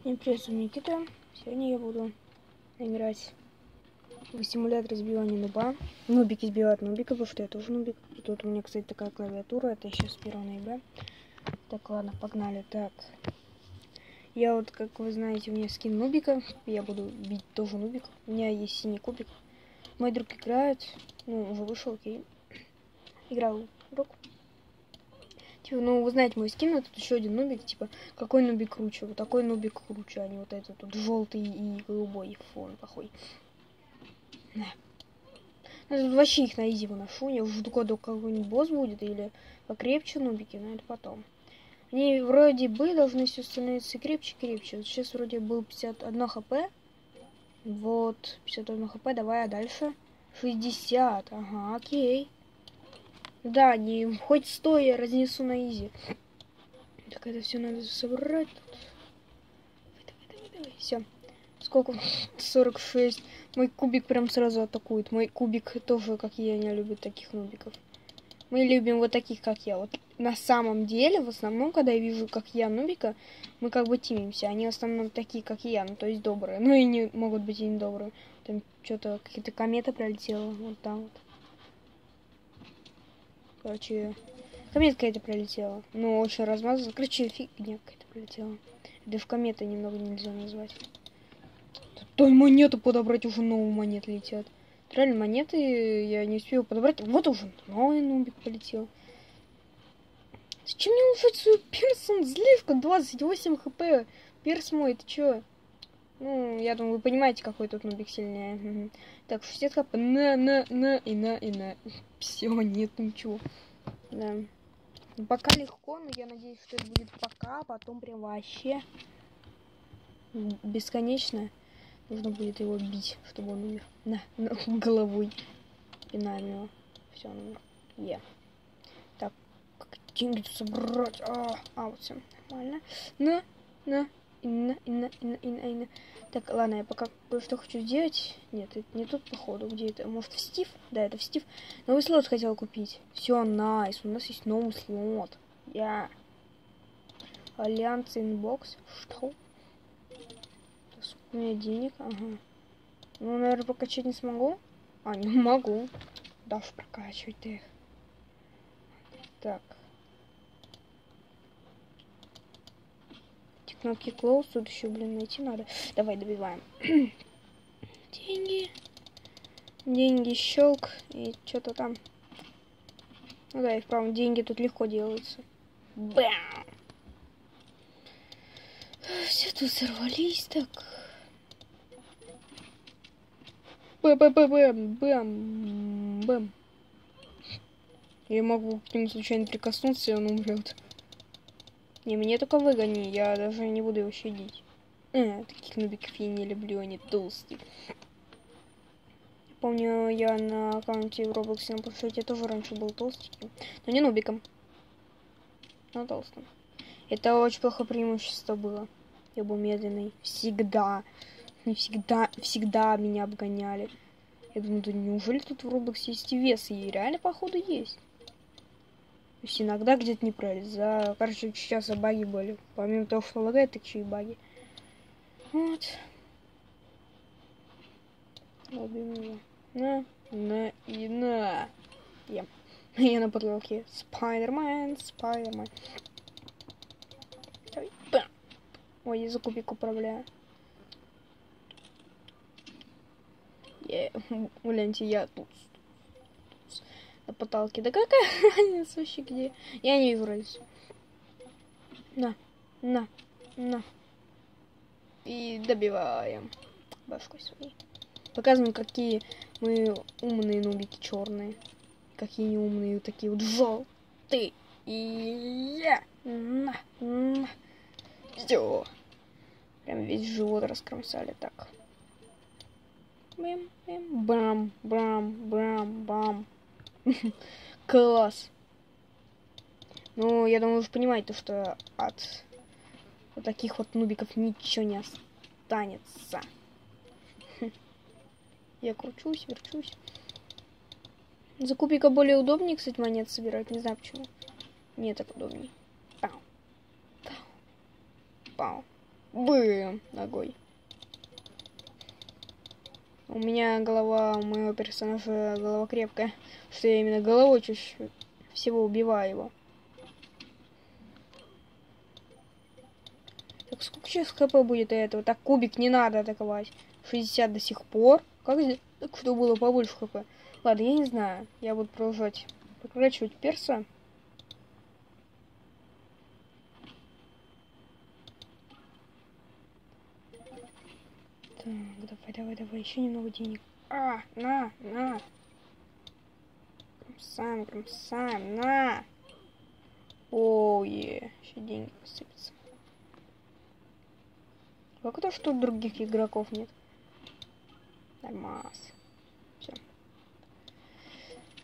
Всем привет, с вами Никита. Сегодня я буду играть в симулятор сбивания нуба. Нубики сбивают нубика, потому что я тоже нубик. И тут у меня, кстати, такая клавиатура. Это сейчас 1 ноября. Так, ладно, погнали. Так. Я вот, как вы знаете, у меня скин нубика. Я буду бить тоже нубик. У меня есть синий кубик. Мой друг играет. Ну, уже вышел, окей. Играл друг. Ну, вы знаете мой скин, а тут еще один нубик, типа, какой нубик круче? Вот такой нубик круче, а не вот этот тут желтый и голубой фон плохой. Да. Ну, тут вообще их на изи выношу. Я уже жду, когда какой-нибудь босс будет, или покрепче нубики, но это потом. Они вроде бы должны все становиться крепче-крепче. Вот сейчас вроде был 51 хп. Вот, 51 хп, давай, а дальше? 60, ага, окей. Да, не хоть сто я разнесу на изи. Так это все надо собрать. Все. Сколько? 46. Мой кубик прям сразу атакует. Мой кубик тоже, как я, не любит таких нубиков. Мы любим вот таких, как я. Вот на самом деле, в основном, когда я вижу, как я нубика, мы как бы тимимся. Они в основном такие, как я, ну то есть добрые. Ну и не могут быть и не добрые. Там что-то, какие-то кометы пролетела. Вот там вот. Короче, комета какая-то пролетела. Ну, очень размазала. Короче, фигня какая-то пролетела. Даже комета немного нельзя назвать. Той монету подобрать уже новые монеты летят. Реально монеты я не успел подобрать. Вот уже новый нубик полетел. Зачем мне улучшать свою персон? Зливка 28 хп. Перс мой, ты чё? Ну, я думаю, вы понимаете, какой тут нубик сильнее. Так, 60 хп. На, на, на, и на, и на. Все, нет ничего. Да. Ну, пока легко, но я надеюсь, что это будет пока, а потом прям вообще бесконечно нужно будет его бить, чтобы он умер. На, на головой. Пинаем его. Все, он умер. Е. Так, как деньги собрать? А, а вот все, нормально. На, на, и на, и на, и на, и на, и на. Так, ладно, я пока кое-что хочу сделать. Нет, это не тут, походу. Где это? Может, в Стив? Да, это в Стив. Новый слот хотел купить. Все, nice. У нас есть новый слот. Я. Альянс inbox. Что? У меня денег, ага. Ну, наверное, прокачать не смогу. А, не могу. Дашь прокачивать их. Так. Кнопки close. Тут еще, блин, найти надо. Давай, добиваем. Деньги. Деньги, щелк. И что-то там. Ну да, и вправо деньги тут легко делаются. Бам! Все тут сорвались так. Бэм-бэм-бэм, бэм, бэм. Я могу к нему случайно прикоснуться, и он умрет. Не, мне только выгони, я даже не буду его щадить. Э, таких нубиков я не люблю, они толстые. Помню, я на аккаунте в Roblox е на прошете тоже раньше был толстеньким. Но не нубиком. Но толстым. Это очень плохое преимущество было. Я был медленный. Всегда. Не всегда, всегда меня обгоняли. Я думаю, да неужели тут в Роблоксе есть вес? И реально, походу, есть. То есть иногда где-то не пролезаю. Короче, сейчас баги были. Помимо того, что лагает, так еще и баги. Вот. Его. На, на и на. Я. Я на потолке. Спайдермен, Спайдермен. Ой, я за кубик управляю. Yeah. Гляньте, я тут на потолке. Да какая разница вообще где? Я не вижу разницу. На, на, на. И добиваем башкой своей. Показываем, какие мы умные нубики черные. Какие неумные, такие вот желтые. И я. На, на. Все. Прям весь живот раскромсали так. Бэм, бэм, бам, бам, бам, бам. Класс. Ну, я думаю, вы понимаете, то, что от вот таких вот нубиков ничего не останется. Я кручусь, верчусь. За кубика более удобнее, кстати, монет собирать. Не знаю почему. Мне так удобнее. Пау. Пау. Пау. Бым! Ногой. У меня голова, у моего персонажа голова крепкая, что я именно головой чуть всего убиваю его. Так, сколько сейчас хп будет этого? Так, кубик не надо атаковать. 60 до сих пор. Как так, что было побольше хп? Ладно, я не знаю. Я буду продолжать прокручивать перса. Так, давай, давай, давай, еще немного денег. А, на, на. Сам, сам, на. Ой, еще деньги посыпятся. Как это, что других игроков нет? Нормас. Все.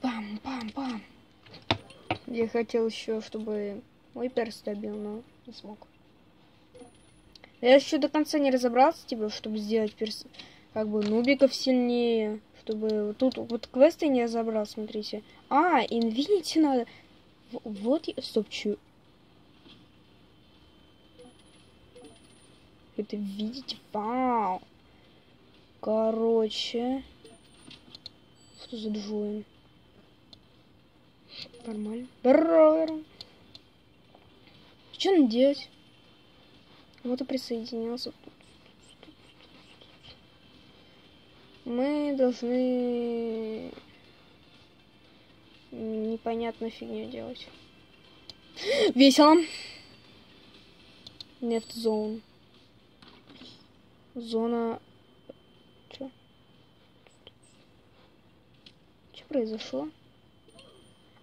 Пам-пам-пам. Я хотел еще, чтобы мой перс добил, но не смог. Я еще до конца не разобрался, типа, чтобы сделать перс... как бы нубиков сильнее, чтобы тут вот квесты не разобрал, смотрите. А, инвинити надо. Вот. Стоп, чё? Это видите? Вау! Короче. Что за джоин? Нормально. Здорово. Что надо делать? Вот и присоединился. Мы должны непонятную фигню делать. Весело. Нефть зон. Зона произошло?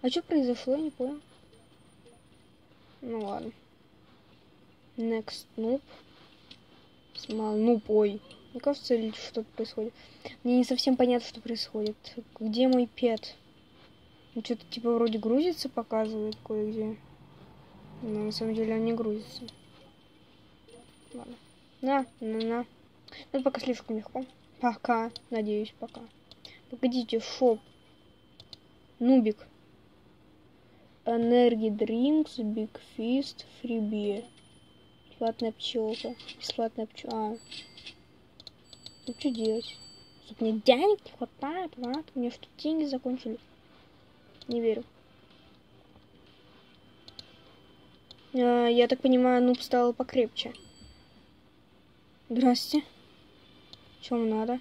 А что произошло, я не понял. Ну ладно. Next noob. Small noob, ой. Мне кажется, что-то происходит. Мне не совсем понятно, что происходит. Где мой пет? Ну, что-то типа вроде грузится, показывает кое-где. Но на самом деле он не грузится. Ладно. На, на, на. Это пока слишком легко. Пока. Надеюсь, пока. Погодите, шоп. Нубик. Дринкс, Биг Фист, Фриби. Бесплатная пчелка. Бесплатная пчелка. А. Ну что делать? Тут мне денег не хватает, ладно? У меня что, деньги закончились? Не верю. А, я так понимаю, нуб стал покрепче. Здрасте. Чем надо?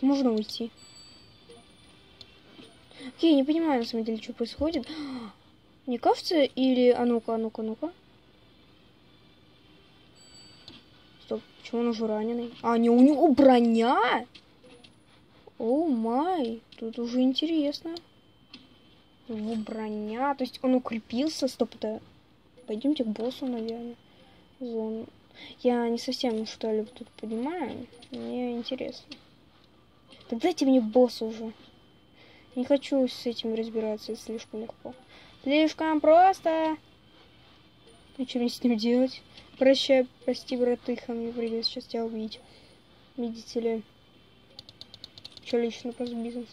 Можно уйти. Я не понимаю, на самом деле, что происходит. Мне кажется, или... А ну-ка, а ну-ка, ну-ка. Почему он уже раненый? А, не, у него броня? О май, тут уже интересно. Его броня, то есть он укрепился, стоп, это... Пойдемте к боссу, наверное. Зон. Я не совсем, что ли, тут понимаю. Мне интересно. Так дайте мне босса уже. Не хочу с этим разбираться, это слишком легко. Слишком просто. И что мне с ним делать? Прощай, прости, братыха, мне придется сейчас тебя убить. Видите ли. Что лично про бизнес?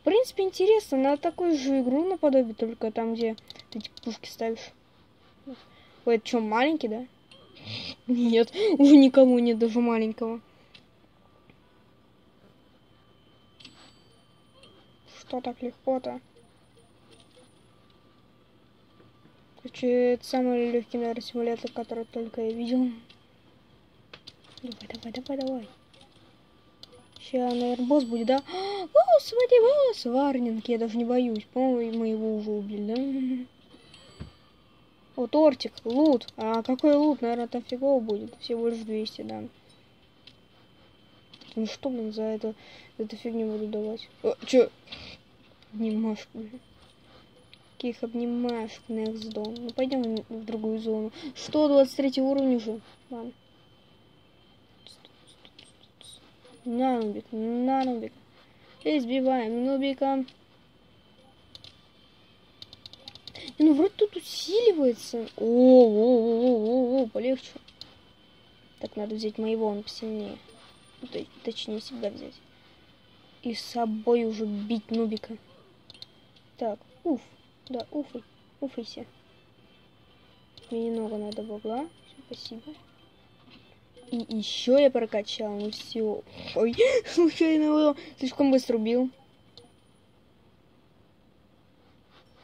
В принципе, интересно, на такую же игру наподобие, только там, где ты эти пушки ставишь. Ой, это что, маленький, да? Нет, уже никому нет даже маленького. Что так легко-то? Короче, это самый легкий, наверное, симулятор, который только я видел. Давай, давай, давай, давай. Сейчас, наверное, босс будет, да? О, смотри, босс! Варнинг, я даже не боюсь. По-моему, мы его уже убили, да? О, тортик, лут. А какой лут? Наверное, там фигово будет. Всего лишь 200, да. Ну что, блин, за это, за эту фигню буду давать? О, чё? Обнимашку. Каких обнимашек, next zone. Ну пойдем в другую зону. Что, 23 уровень уже? Ладно. На, нубик. Избиваем нубика. И, ну, вроде тут усиливается. О, о, о, о, о, полегче. Так, надо взять моего, он посильнее. Точнее, себя взять. И с собой уже бить нубика. Так, уф. Да, уфай. Уфайся. Мне немного надо бабла. Спасибо. И еще я прокачал. Ну все. Ой, случайно слишком быстро убил.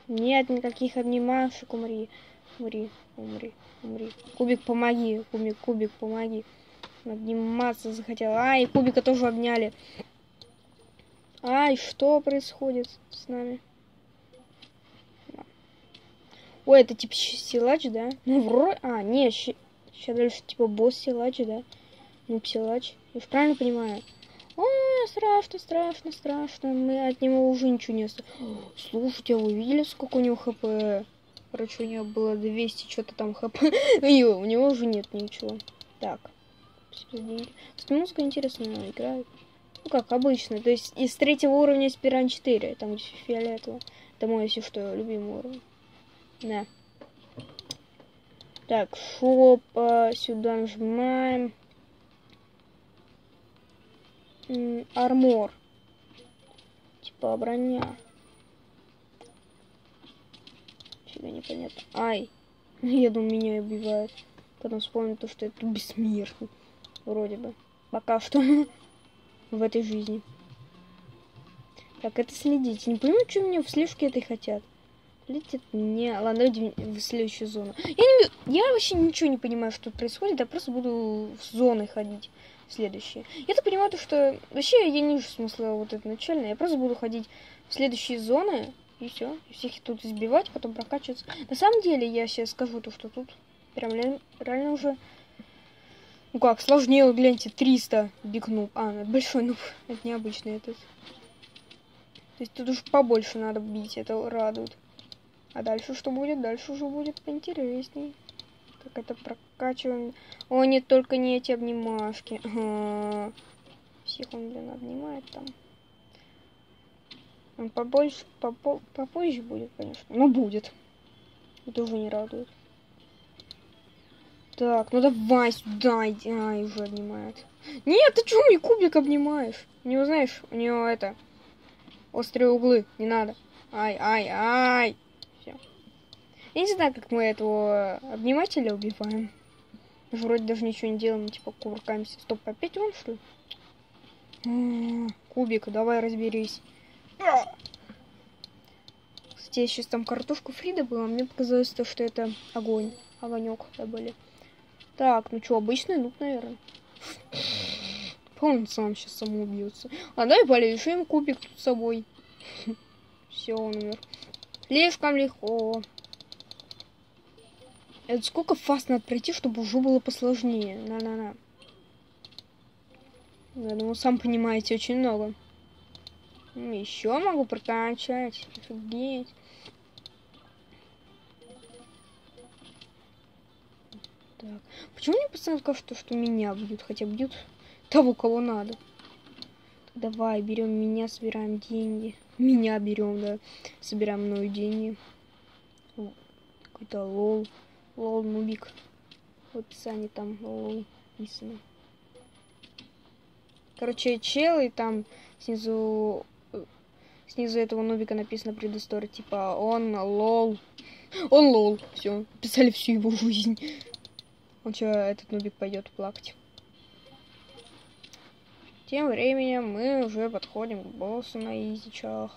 Нет никаких обнимашек, умри. Умри, умри, умри. Кубик, помоги. Кубик, кубик, помоги. Обниматься захотел. Ай, кубика тоже обняли. Ай, что происходит с нами? Ой, это типа силач, да? Ну, вроде... А, не, сейчас дальше типа босс силач, да? Ну, силач. Я же правильно понимаю? О, страшно, страшно, страшно. Мы от него уже ничего не осталось. Слушайте, а вы видели, сколько у него хп? Короче, у него было 200 что-то там хп. И у него уже нет ничего. Так. Музыка интересно играет. Ну, как обычно. То есть из третьего уровня Спиран 4. Там фиолетово. Это мой, если что, любимый уровень. Да. Так, шоп. Сюда нажимаем. армор. Типа броня. Фига непонятно. Ай. Я думаю, меня убивают. Потом вспомню то, что это бессмертный. Вроде бы. Пока что. в этой жизни. Так, это следить. Не понимаю, что мне в слежке этой хотят. Летит мне... Давайте в следующую зону. Я, не... я вообще ничего не понимаю, что тут происходит. Я просто буду в зоны ходить следующие. Я-то понимаю, то, что вообще я не вижу смысла вот это начальное. Я просто буду ходить в следующие зоны, и все. Всех тут избивать, потом прокачиваться. На самом деле, я сейчас скажу то, что тут прям реально уже... Ну как, сложнее, вот гляньте, 300 бигнул. А, большой нуб. Это необычный этот. То есть тут уж побольше надо бить, это радует. А дальше что будет? Дальше уже будет поинтересней. Как это прокачиваем. О, нет, только не эти обнимашки. Всех он, блин, обнимает там. Он побольше, попо попозже будет, конечно. Ну, будет. Это уже не радует. Так, ну давай сюда, ай, уже обнимает. Нет, ты чего мне кубик обнимаешь? У него, знаешь, у него это... Острые углы, не надо. Ай, ай, ай. Я не знаю, как мы этого обнимателя убиваем. Вроде даже ничего не делаем, типа кувыркаемся. Стоп, опять он, что ли? А, кубик, давай разберись. Кстати, сейчас там картошку Фрида была, мне показалось, то, что это огонь. Огонек добыли. Так, ну что, обычный нуб, наверное. Он сам сейчас самоубьется. А давай полишим кубик тут с собой. Все, он умер. Слишком легко. Это сколько фаз надо пройти, чтобы уже было посложнее? На-на-на. Я думаю, сам понимаете, очень много. Еще могу прокачать. Офигеть. Так. Почему мне постоянно кажется, что меня бьют? Хотя бьют того, кого надо. Давай, берем меня, собираем деньги. Меня берем, да. Собираем мною деньги. Какой-то lol. Lol нубик. В описании там lol написано. Короче, чел, и там снизу снизу этого нубика написано предыстория, типа он lol. Он lol. Все, писали всю его жизнь. Он что, этот нубик пойдет плакать. Тем временем мы уже подходим к боссу на изичах.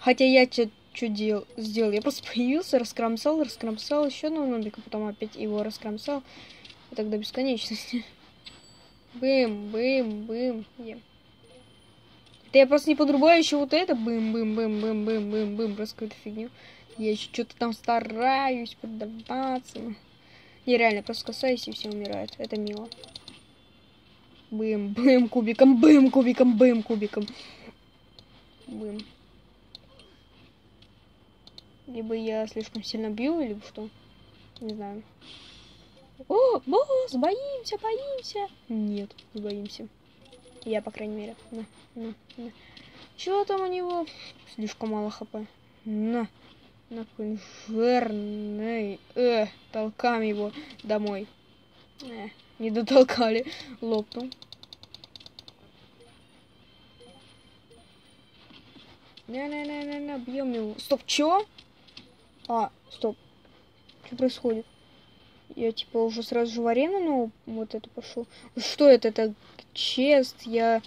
Хотя я что что дел, сделал? Я просто появился, раскромсал, раскромсал еще одного нубика, потом опять его раскромсал. И тогда бесконечности. Бым, бым, бым. Да я просто не подрубаю еще вот это. Бым, бым, бым, бым, бым, бым, бым. Просто какую-то фигню. Я еще что-то там стараюсь поддаваться. Нереально, просто касаюсь и все умирают. Это мило. Бым, бым, кубиком, бым, кубиком, бым, кубиком. Бым. Либо я слишком сильно бью, либо что. Не знаю. О, босс, боимся, боимся. Нет, не боимся. Я, по крайней мере. На, на, на. Чего там у него? Слишком мало хп. На. На какой. Э, толкаем его домой. Э, не дотолкали. Лопнул. Не-не-не-не-не, бьем его. Стоп, чё? А, стоп. Что происходит? Я типа уже сразу же в арену, ну, вот это пошел. Что это? Это чест. Я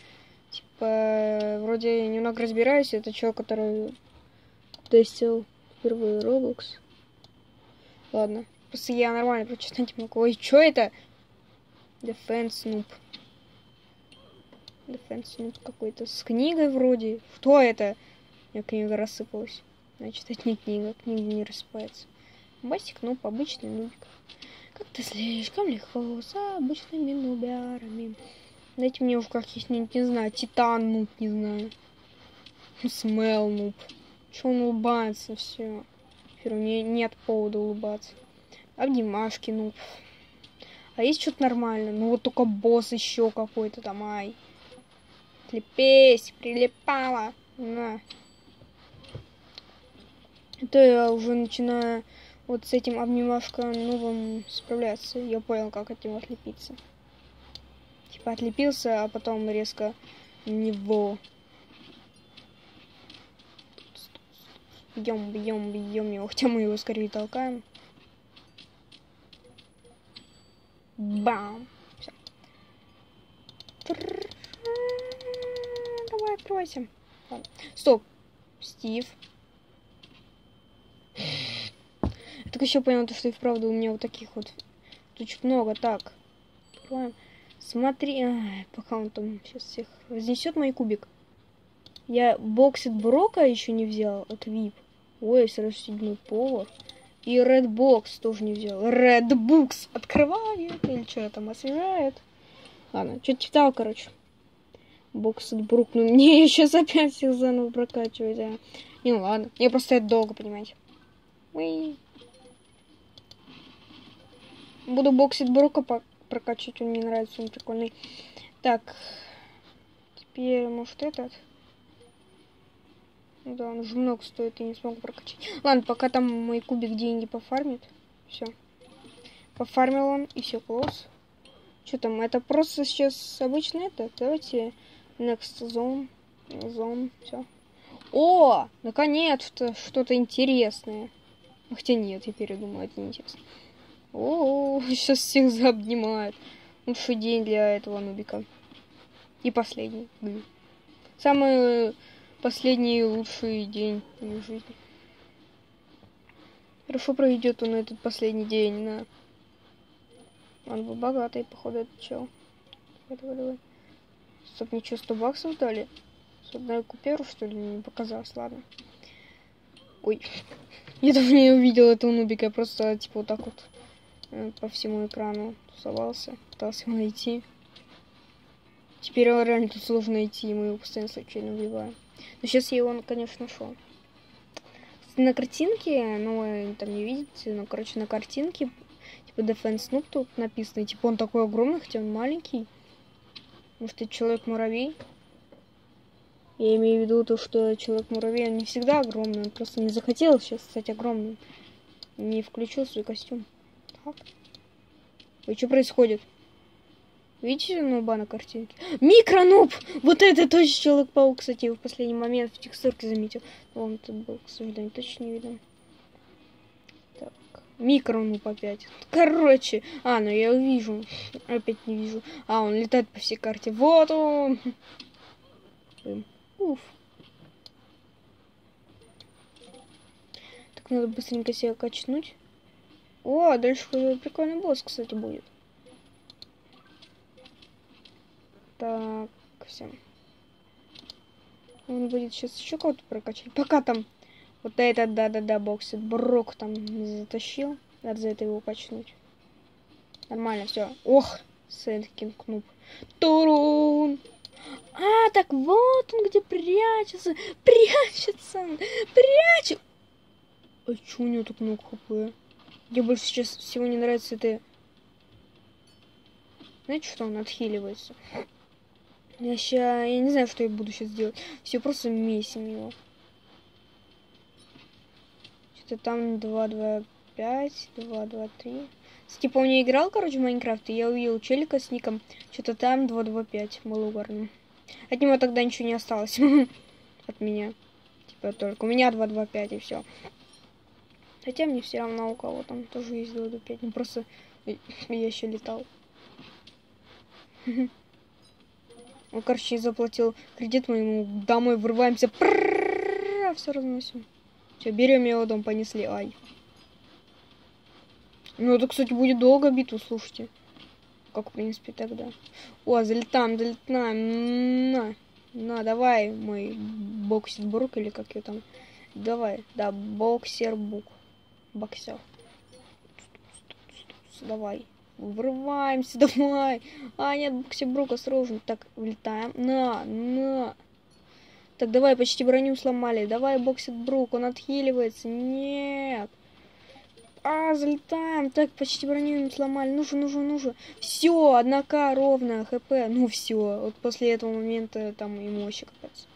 типа вроде немного разбираюсь. Это человек, который тестил впервые Roblox. Ладно. Просто я нормально прочитать не могу. Ой, что это? Defense Noob. Defense Noob какой-то. С книгой вроде. Что это? У меня книга рассыпалась. Значит, это не книга. Книга не рассыпается. Бастик, ну, обычный нубик. Как-то слишком легко с обычными нубярами. Дайте мне уж каких-нибудь, не знаю, Титан нуб, не знаю. Смел нуб. Че он улыбается, все. Теперь у меня нет повода улыбаться. Обнимашки, нуб. А есть что-то нормально? Ну вот только босс еще какой-то там, ай. Слепись, прилипала. На. Это я уже начинаю вот с этим обнимашка новым справляться. Я понял, как от него отлепиться. Типа отлепился, а потом резко него. Бьем, бьем, бьем его. Хотя мы его скорее толкаем. Бам! Все. Давай, откройся. Стоп. Стив. Я так еще понял, что и вправду у меня вот таких вот тучек много. Так. Откроем. Смотри. Ай, пока он там сейчас всех разнесет мой кубик. Я боксит Брока еще не взял от VIP. Ой, сразу седьмой повар. И Red Box тоже не взял. Red Books открывает или что там освежает. Ладно, что-то читал, короче. Бокс от Брук. Ну, мне сейчас опять всех заново прокачивать, а. Не, ну ладно. Я просто это долго, понимаете. Уи. Буду боксить Брука прокачивать, он мне нравится, он прикольный. Так. Теперь, может, этот? Ну да, он уже много стоит, и не смогу прокачать. Ладно, пока там мой кубик деньги пофармит. Все. Пофармил он, и все, класс. Что там, это просто сейчас обычно это. Давайте next zone. Zone, все. О, наконец-то что-то интересное. Хотя нет, я передумала, это неинтересно. О, сейчас всех заобнимают. Лучший день для этого нубика. И последний. Самый последний лучший день в жизни. Хорошо проведет он этот последний день на... Он был богатый, походу, этот чел. Давай, давай, Стоп, ничего, 100 баксов дали? С одной куперу, что ли, не показалось, ладно. Ой, я даже не увидел этого нубика, просто, типа, вот так вот э, по всему экрану тусовался, пытался его найти. Теперь его реально тут сложно найти, мы его постоянно случайно убиваем. Но сейчас я его, конечно, нашел. На картинке, ну, там не видите, но, короче, на картинке, типа, Defense Noob тут написано, типа, он такой огромный, хотя он маленький. Может, это Человек-муравей? Я имею в виду то, что Человек-муравей, он не всегда огромный, он просто не захотел сейчас стать огромным. Не включил свой костюм. Так. И что происходит? Видите нуба на картинке? Микронуб! Вот это точно Человек-паук, кстати, в последний момент в текстурке заметил. Он тут был, к сожалению, точно не видно. Так, микронуб опять. Короче, а, ну я вижу. Опять не вижу. А, он летает по всей карте. Вот он! Уф. Так, надо быстренько себя качнуть. О, дальше прикольный босс, кстати, будет. Так, все. Он будет сейчас еще кого-то прокачать. Пока там вот этот, да-да-да, боксит. Брок там затащил. Надо за это его качнуть. Нормально, все. Ох, Сэнкинг Нуб. Турун! А, так вот он где прячется. Прячется! Прячется! А чё у него так много хп? Мне больше сейчас всего не нравится это... Знаете, что он отхиливается? Я сейчас... Я не знаю, что я буду сейчас делать. Все, просто месим его. Что-то там 2, 2, 5, 2, 2, 3. Кстати, помню, играл, короче, в Майнкрафт, и я увидел челика с ником. Что-то там 2, 2, 5. Был угарным. От него тогда ничего не осталось. От меня. Типа только. У меня 2, 2, 5 и все. Хотя мне все равно у кого там тоже есть 2 до 5. Ну просто я еще летал. Он, короче, заплатил кредит, мы ему домой врываемся. Все разносим. Все, берем его дом, понесли. Ай. Ну, это, кстати, будет долго битву, слушайте. Как, в принципе, тогда. О, залетаем, залетаем. На, на, давай, мой боксит брук или как ее там. Давай, да, боксер бук. Боксер. Давай. Врываемся, давай. А, нет, боксер брук, осторожно. Так, влетаем. На, на. Так, давай, почти броню сломали. Давай, боксит брук, он отхиливается. Нет. А, залетаем. Так, почти броню им сломали. Ну же, ну же, ну же. Все, однако ровно, хп. Ну все. Вот после этого момента там ему вообще капец.